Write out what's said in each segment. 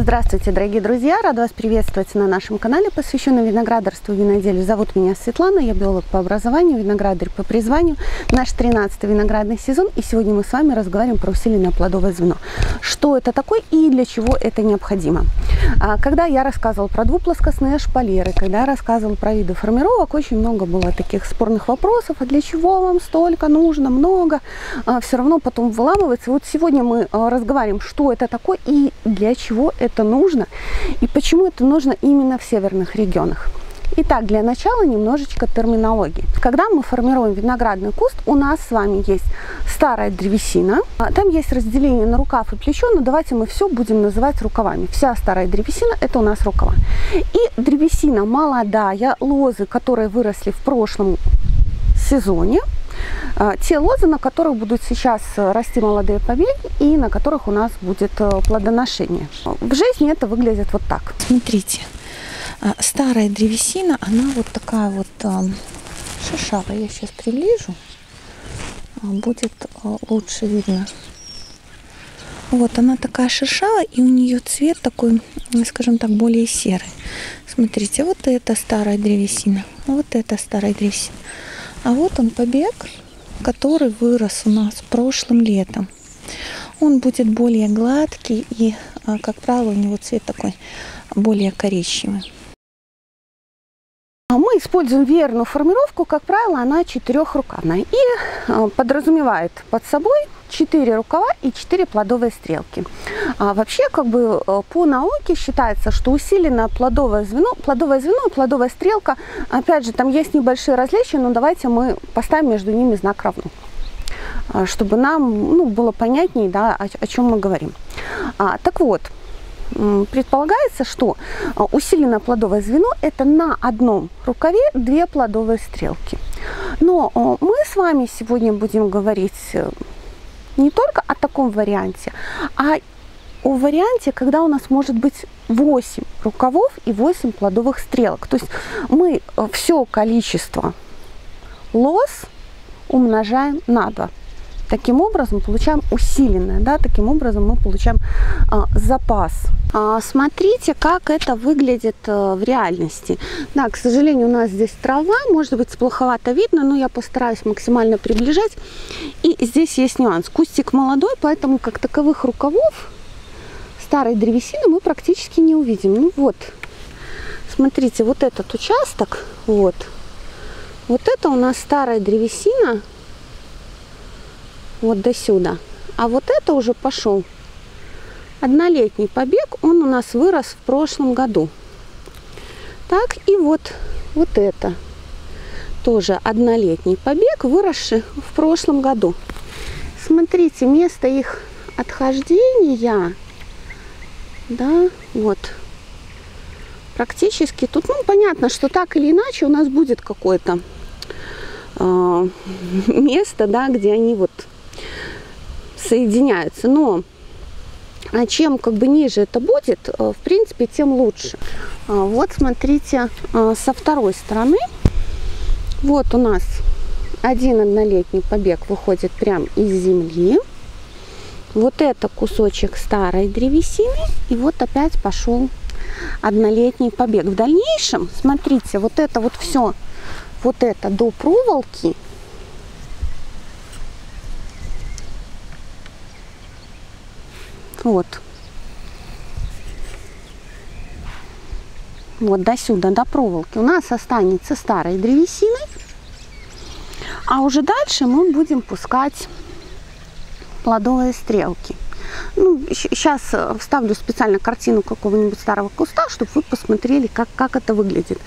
Здравствуйте, дорогие друзья! Рада вас приветствовать на нашем канале, посвященном виноградарству и виноделию. Зовут меня Светлана, я биолог по образованию, виноградарь по призванию. Наш 13-й виноградный сезон, и сегодня мы с вами разговариваем про усиленное плодовое звено. Что это такое и для чего это необходимо? А, когда я рассказывала про двуплоскостные шпалеры, когда я рассказывала про виды формировок, очень много было таких спорных вопросов, а для чего вам столько нужно, много, а, все равно потом выламывается. Вот сегодня мы а, разговариваем, что это такое и для чего это это нужно и почему это нужно именно в северных регионах. Итак, для начала немножечко терминологии. Когда мы формируем виноградный куст, у нас с вами есть старая древесина. А, там есть разделение на рукав и плечо, но давайте мы все будем называть рукавами. Вся старая древесина – это у нас рукава. И древесина молодая, лозы, которые выросли в прошлом сезоне, те лозы, на которых будут сейчас э, расти молодые побеги и на которых у нас будет э, плодоношение. В жизни это выглядит вот так. Смотрите, а, старая древесина, она вот такая вот шишавая. Я сейчас приближу, а, будет лучше видно. Вот она такая шершавая, и у нее цвет такой, скажем так, более серый. Смотрите, вот это старая древесина, вот это старая древесина. А вот он побег, который вырос у нас прошлым летом. Он будет более гладкий и, а, как правило, у него цвет такой более коричневый. А мы используем верную формировку, как правило, она четырехрукавная и а, подразумевает под собой 4 рукава и 4 плодовые стрелки. А вообще, как бы э, по науке считается, что усиленное плодовое звено, плодовое звено плодовая стрелка, опять же, там есть небольшие различия, но давайте мы поставим между ними знак равно а, чтобы нам ну, было понятнее, да, о, о чем мы говорим. А, так вот, предполагается, что а, усиленное плодовое звено – это на одном рукаве две плодовые стрелки. Но мы с вами сегодня будем говорить э, не только о таком варианте, а о варианте, когда у нас может быть 8 рукавов и 8 плодовых стрелок. То есть мы э, все количество лос умножаем на 2. Таким образом получаем усиленное, да, таким образом мы получаем а, запас. А, смотрите, как это выглядит а, в реальности. Да, к сожалению, у нас здесь трава, может быть, плоховато видно, но я постараюсь максимально приближать. И здесь есть нюанс. Кустик молодой, поэтому как таковых рукавов старой древесины мы практически не увидим. Ну вот, смотрите, вот этот участок, вот, вот это у нас старая древесина, вот до сюда. А вот это уже пошел однолетний побег, он у нас вырос в прошлом году. Так, и вот, вот это тоже однолетний побег, выросший в прошлом году. Смотрите, место их отхождения, да, вот, практически тут, ну, понятно, что так или иначе у нас будет какое-то э, место, да, где они вот соединяются. Но а чем как бы ниже это будет, э, в принципе, тем лучше. А, вот смотрите, а, со второй стороны, вот у нас один однолетний побег выходит прям из земли. Вот это кусочек старой древесины, и вот опять пошел однолетний побег. В дальнейшем, смотрите, вот это вот все, вот это до проволоки, Вот. Вот до сюда, до проволоки. У нас останется старой древесины. А уже дальше мы будем пускать плодовые стрелки. Ну, сейчас э, вставлю специально картину какого-нибудь старого куста, чтобы вы посмотрели, как, как это выглядит.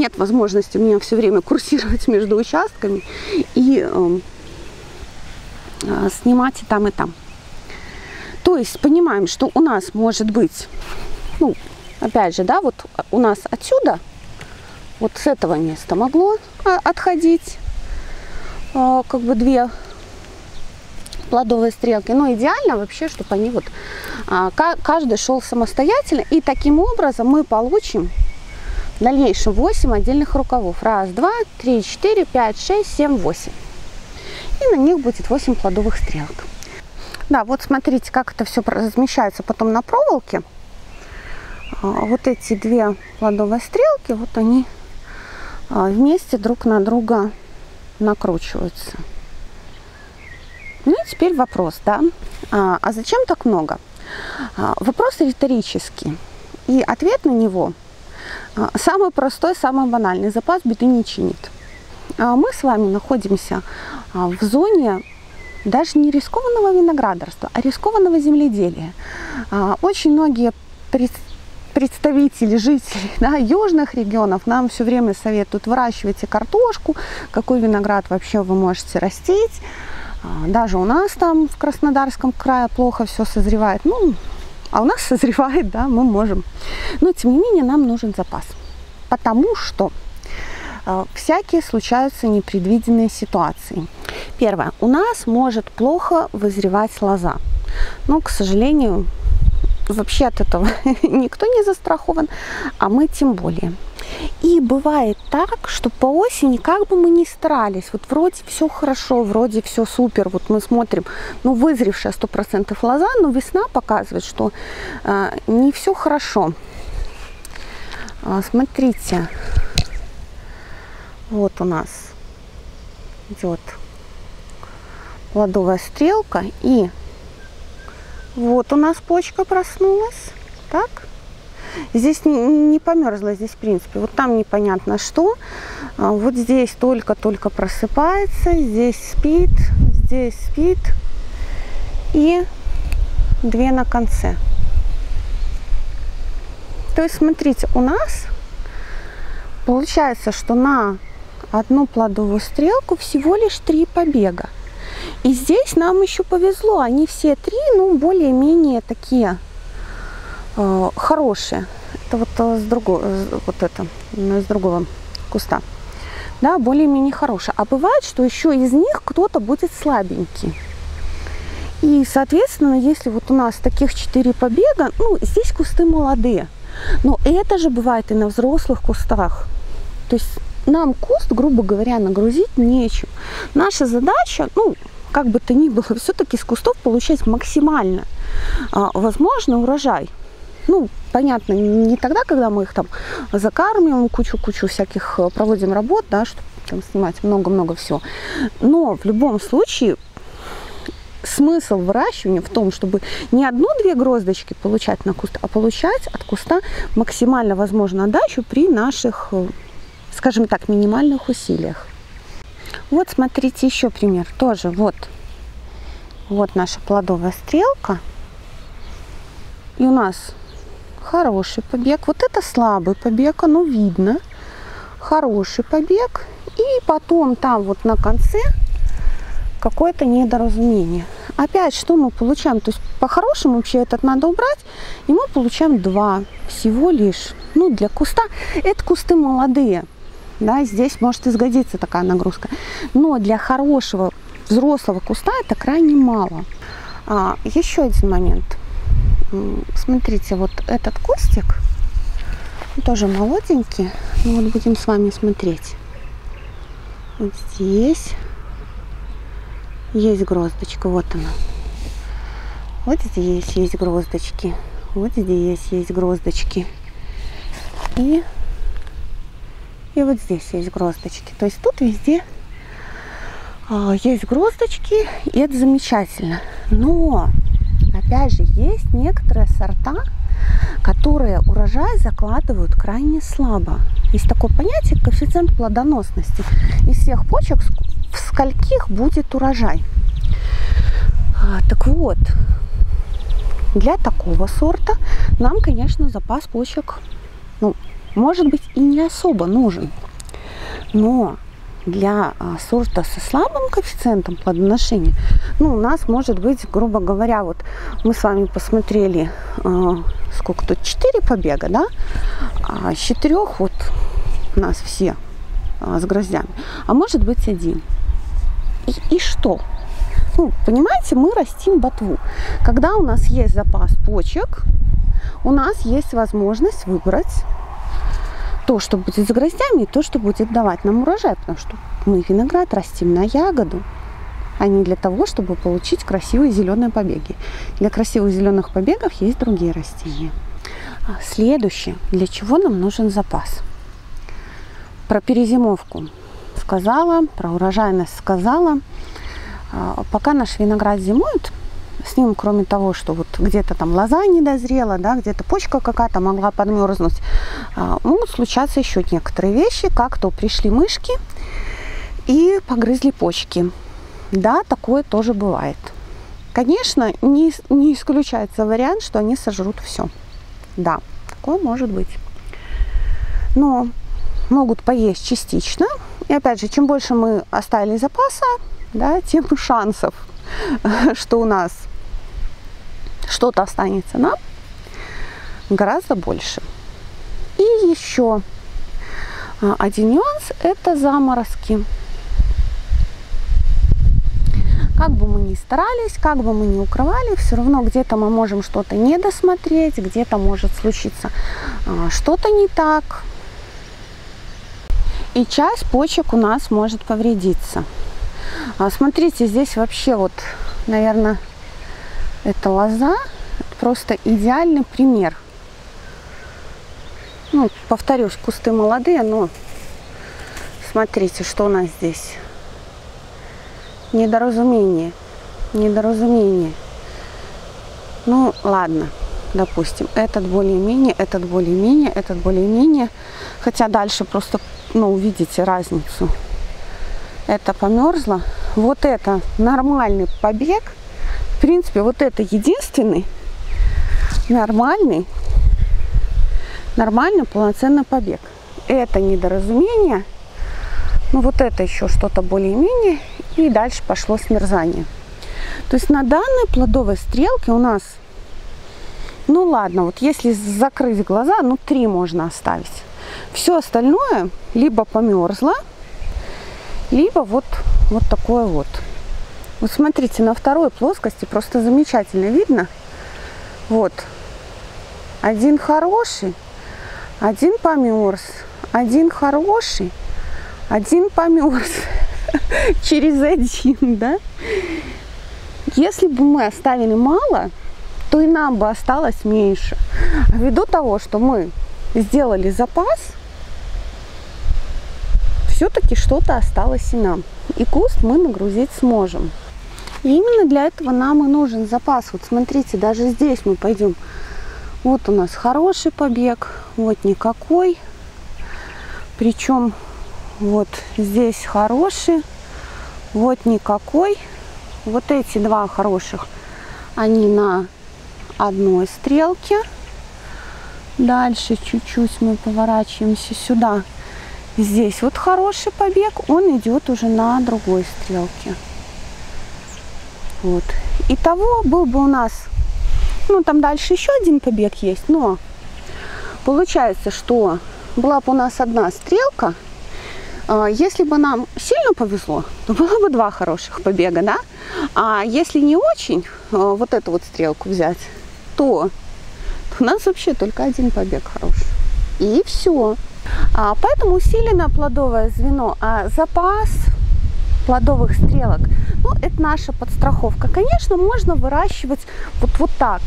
Нет возможности у меня все время курсировать между участками и э, снимать и там, и там. То есть понимаем, что у нас может быть, ну, опять же, да, вот у нас отсюда, вот с этого места могло а, отходить э, как бы две плодовые стрелки. Но идеально вообще, чтобы они вот, каждый шел самостоятельно. И таким образом мы получим дальнейшем 8 отдельных рукавов. Раз, два, три, четыре, пять, шесть, семь, восемь. И на них будет 8 плодовых стрелок. Да, вот смотрите, как это все размещается потом на проволоке. А, вот эти две плодовые стрелки, вот они а, вместе друг на друга накручиваются. Ну и теперь вопрос, да, а, а зачем так много? Вопрос риторический. И ответ на него самый простой, самый банальный. Запас беды не чинит. Мы с вами находимся в зоне даже не рискованного виноградарства, а рискованного земледелия. Очень многие представители, жители да, южных регионов нам все время советуют выращивайте картошку, какой виноград вообще вы можете растить. А, даже у нас там в Краснодарском крае плохо все созревает. Ну, а у нас созревает, да, мы можем. Но тем не менее нам нужен запас. Потому что э, всякие случаются непредвиденные ситуации. Первое. У нас может плохо вызревать лоза. Но, к сожалению, вообще от этого никто не застрахован, а мы тем более. И бывает так, что по осени, как бы мы ни старались, вот вроде все хорошо, вроде все супер, вот мы смотрим, ну, вызревшая 100% лоза, но весна показывает, что э, не все хорошо. А, смотрите, вот у нас идет плодовая стрелка и вот у нас почка проснулась. Так. Здесь не, не померзла, здесь в принципе. Вот там непонятно что. А вот здесь только-только просыпается. Здесь спит, здесь спит. И две на конце. То есть, смотрите, у нас получается, что на одну плодовую стрелку всего лишь три побега. И здесь нам еще повезло. Они все три, ну, более-менее такие э, хорошие. Это вот э, с другого, вот это, из другого куста. Да, более-менее хорошие. А бывает, что еще из них кто-то будет слабенький. И, соответственно, если вот у нас таких четыре побега, ну, здесь кусты молодые. Но это же бывает и на взрослых кустах. То есть нам куст, грубо говоря, нагрузить нечем. Наша задача, ну, как бы то ни было, все-таки с кустов получать максимально а, возможно урожай. Ну, понятно, не тогда, когда мы их там закармливаем, кучу-кучу всяких э, проводим работ, да, чтобы там снимать много-много всего. Но в любом случае смысл выращивания в том, чтобы не одну-две гроздочки получать на куст, а получать от куста максимально возможную отдачу при наших, э, скажем так, минимальных усилиях. Вот смотрите еще пример. Тоже вот. Вот наша плодовая стрелка. И у нас хороший побег. Вот это слабый побег, оно видно. Хороший побег. И потом там вот на конце какое-то недоразумение. Опять, что мы получаем? То есть, по-хорошему вообще этот надо убрать, и мы получаем два всего лишь. Ну, для куста. Это кусты молодые да, здесь может изгодиться такая нагрузка. Но для хорошего взрослого куста это крайне мало. А, еще один момент. Смотрите, вот этот кустик тоже молоденький. Ну, вот будем с вами смотреть. Здесь есть гроздочка, вот она. Вот здесь есть гроздочки. Вот здесь есть гроздочки. И и вот здесь есть гроздочки. То есть тут везде а, есть гроздочки, и это замечательно. Но, опять же, есть некоторые сорта, которые урожай закладывают крайне слабо. Есть такое понятие коэффициент плодоносности. Из всех почек в скольких будет урожай. А, так вот, для такого сорта нам, конечно, запас почек ну, может быть и не особо нужен. Но для а, сорта со слабым коэффициентом плодоношения, ну, у нас может быть, грубо говоря, вот мы с вами посмотрели, э, сколько тут, 4 побега, да, а с 4 вот у нас все э, с гроздями, а может быть один. И, и что? Ну, понимаете, мы растим ботву. Когда у нас есть запас почек, у нас есть возможность выбрать то, что будет с гроздями, и то, что будет давать нам урожай, потому что мы виноград растим на ягоду. а не для того, чтобы получить красивые зеленые побеги. Для красивых зеленых побегов есть другие растения. А, следующее, для чего нам нужен запас. Про перезимовку сказала, про урожайность сказала. А, пока наш виноград зимует, с ним, кроме того, что вот где-то там лоза не дозрела, да, где-то почка какая-то могла подмерзнуть, а, могут случаться еще некоторые вещи, как то пришли мышки и погрызли почки. Да, такое тоже бывает. Конечно, не, не исключается вариант, что они сожрут все. Да, такое может быть. Но могут поесть частично. И опять же, чем больше мы оставили запаса, да, тем шансов, что у нас что-то останется нам, гораздо больше. И еще а, один нюанс – это заморозки. Как бы мы ни старались, как бы мы ни укрывали, все равно где-то мы можем что-то не досмотреть, где-то может случиться а, что-то не так. И часть почек у нас может повредиться. А, смотрите, здесь вообще вот, наверное, это лоза. Просто идеальный пример. Ну, повторюсь, кусты молодые, но смотрите, что у нас здесь недоразумение. Недоразумение. Ну, ладно, допустим, этот более-менее, этот более-менее, этот более-менее. Хотя дальше просто, ну, увидите разницу. Это померзло. Вот это нормальный побег. В принципе, вот это единственный нормальный, нормальный полноценный побег. Это недоразумение. Ну, вот это еще что-то более-менее и дальше пошло смерзание. То есть на данной плодовой стрелке у нас, ну ладно, вот если закрыть глаза, ну три можно оставить. Все остальное либо померзло, либо вот, вот такое вот. Вот смотрите, на второй плоскости просто замечательно видно. Вот. Один хороший, один померз, один хороший, один померз. через один, да? Если бы мы оставили мало, то и нам бы осталось меньше. А ввиду того, что мы сделали запас, все-таки что-то осталось и нам. И куст мы нагрузить сможем. И именно для этого нам и нужен запас. Вот смотрите, даже здесь мы пойдем. Вот у нас хороший побег, вот никакой. Причем вот здесь хороший, вот никакой. Вот эти два хороших, они на одной стрелке. Дальше чуть-чуть мы поворачиваемся сюда. Здесь вот хороший побег, он идет уже на другой стрелке. Вот. Итого был бы у нас, ну там дальше еще один побег есть, но получается, что была бы у нас одна стрелка, а, если бы нам сильно повезло, то было бы два хороших побега, да? А если не очень, а, вот эту вот стрелку взять, то, у нас вообще только один побег хороший. И все. А, поэтому усилено плодовое звено, а запас плодовых стрелок, ну, это наша подстраховка. Конечно, можно выращивать вот, вот так,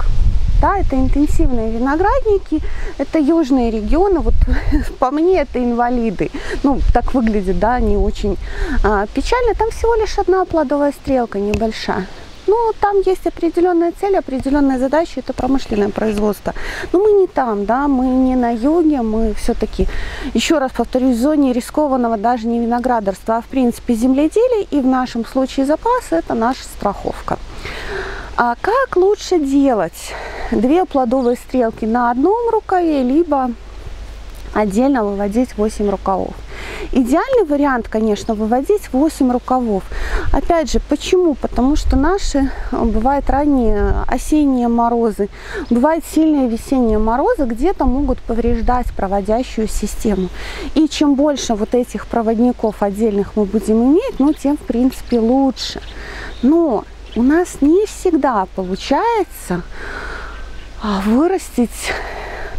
да, это интенсивные виноградники, это южные регионы, вот по мне это инвалиды, ну, так выглядит, да, не очень а, печально, там всего лишь одна плодовая стрелка небольшая. Ну, там есть определенная цель, определенная задача, это промышленное производство. Но мы не там, да, мы не на юге, мы все-таки, еще раз повторюсь, в зоне рискованного даже не виноградарства, а в принципе земледелия, и в нашем случае запас – это наша страховка. А как лучше делать? Две плодовые стрелки на одном рукаве, либо отдельно выводить 8 рукавов. Идеальный вариант, конечно, выводить 8 рукавов. Опять же, почему? Потому что наши, бывают ранние осенние морозы, бывают сильные весенние морозы, где-то могут повреждать проводящую систему. И чем больше вот этих проводников отдельных мы будем иметь, ну, тем, в принципе, лучше. Но у нас не всегда получается а, вырастить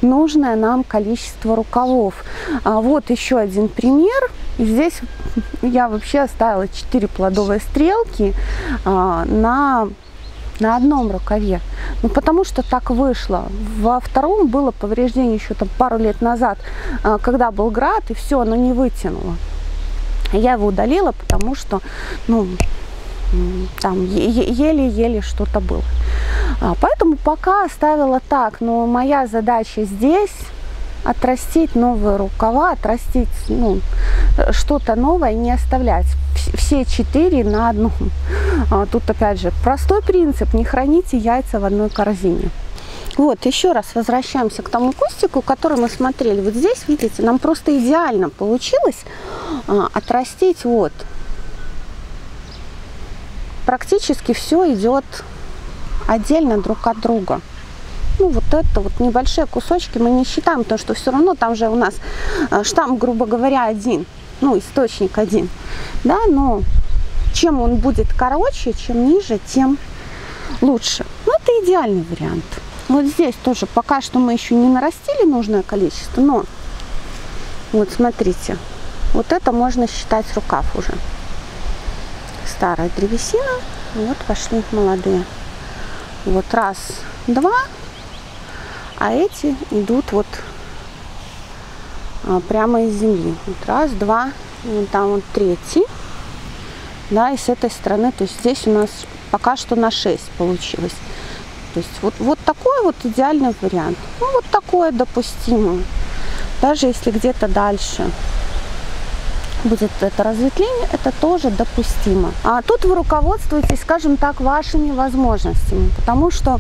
нужное нам количество рукавов. А вот еще один пример. Здесь я вообще оставила 4 плодовые стрелки а, на, на одном рукаве. Ну, потому что так вышло. Во втором было повреждение еще там пару лет назад, а, когда был град, и все, оно не вытянуло. Я его удалила, потому что, ну, там еле-еле что-то было. А, поэтому пока оставила так, но моя задача здесь отрастить новые рукава, отрастить ну, что-то новое, не оставлять все четыре на одном. А, тут опять же простой принцип, не храните яйца в одной корзине. Вот, еще раз возвращаемся к тому кустику, который мы смотрели. Вот здесь, видите, нам просто идеально получилось а, отрастить вот. Практически все идет отдельно друг от друга. Ну, вот это вот небольшие кусочки мы не считаем, потому что все равно там же у нас а, штамм, грубо говоря, один, ну, источник один, да, но чем он будет короче, чем ниже, тем лучше. Ну, это идеальный вариант. Вот здесь тоже пока что мы еще не нарастили нужное количество, но вот смотрите, вот это можно считать рукав уже. Старая древесина, вот пошли молодые. Вот раз, два, а эти идут вот а, прямо из земли. Вот раз, два, вот там вот третий. Да, и с этой стороны, то есть здесь у нас пока что на 6 получилось. То есть вот, вот такой вот идеальный вариант. Ну, вот такое допустимо. Даже если где-то дальше будет это разветвление, это тоже допустимо. А тут вы руководствуетесь, скажем так, вашими возможностями, потому что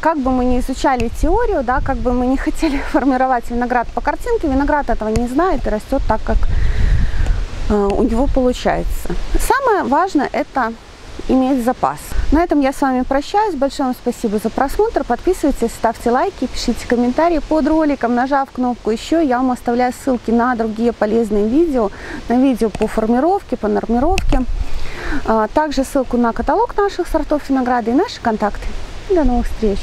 как бы мы ни изучали теорию, да, как бы мы не хотели формировать виноград по картинке, виноград этого не знает и растет так, как э, у него получается. Самое важное это иметь запас. На этом я с вами прощаюсь. Большое вам спасибо за просмотр. Подписывайтесь, ставьте лайки, пишите комментарии под роликом, нажав кнопку «Еще». Я вам оставляю ссылки на другие полезные видео, на видео по формировке, по нормировке. А, также ссылку на каталог наших сортов винограда и наши контакты. До новых встреч!